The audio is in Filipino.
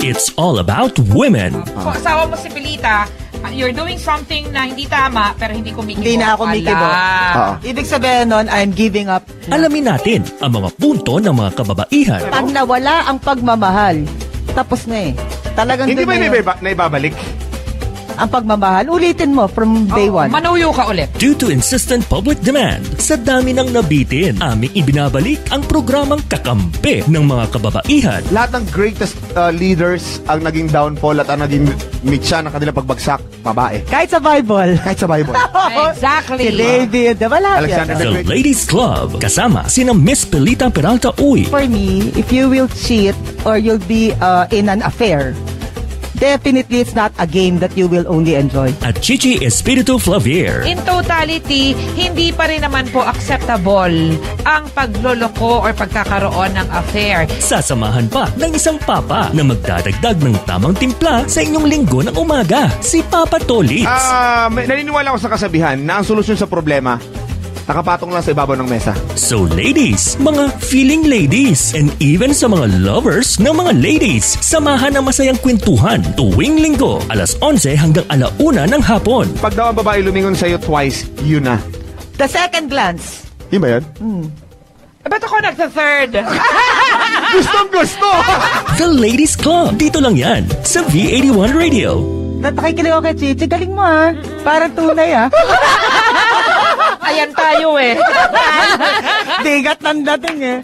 It's all about women. Kung asawa mo si Pilita, uh, you're doing something na hindi tama, pero hindi kumikibo. Hindi na ako Ala. mikibo. Oo. Ibig sabihin nun, I'm giving up. Alamin natin ang mga punto ng mga kababaihan. Pag nawala ang pagmamahal, tapos na eh. Talagang Hindi doon ba na yun. naiba- naibabalik? Ang pagmamahal, ulitin mo from day Oo, one. Manuyo ka ulit. Due to insistent public demand, sa dami ng nabitin, aming ibinabalik ang programang kakampi ng mga kababaihan. Lahat ng greatest uh, leaders ang naging downfall at ang naging mitya ng kanilang pagbagsak, babae. Kahit sa Bible. Kahit sa Bible. Exactly. si David, diba lahat Alexander yan? the The Great. Ladies Club, kasama sina Miss Pelita Peralta Uy, For me, if you will cheat or you'll be uh, in an affair, definitely it's not a game that you will only enjoy. at Chichi Espiritu Flavier. In totality, hindi pa rin naman po acceptable ang pagloloko or pagkakaroon ng affair. Sasamahan pa ng isang papa na magdadagdag ng tamang timpla sa inyong linggo ng umaga, si Papa Tolitz. Ah, may- naniniwala ako sa kasabihan na ang solusyon sa problema nakapatong lang sa ibabaw ng mesa. So ladies, mga feeling ladies, and even sa mga lovers ng mga ladies, samahan ang masayang kwentuhan tuwing linggo, alas 11 hanggang alauna ng hapon. Pag daw ang babae lumingon sa'yo twice, yun na. The second glance. Yun ba yun? Eh, ba't ako nagsa-third? Gustong gusto! The Ladies Club, dito lang yan, sa V81 Radio. Natakikilig ako kay Chichi. Galing mo ha. Parang tunay ha. Ayan tayo eh. Digat ng dating eh.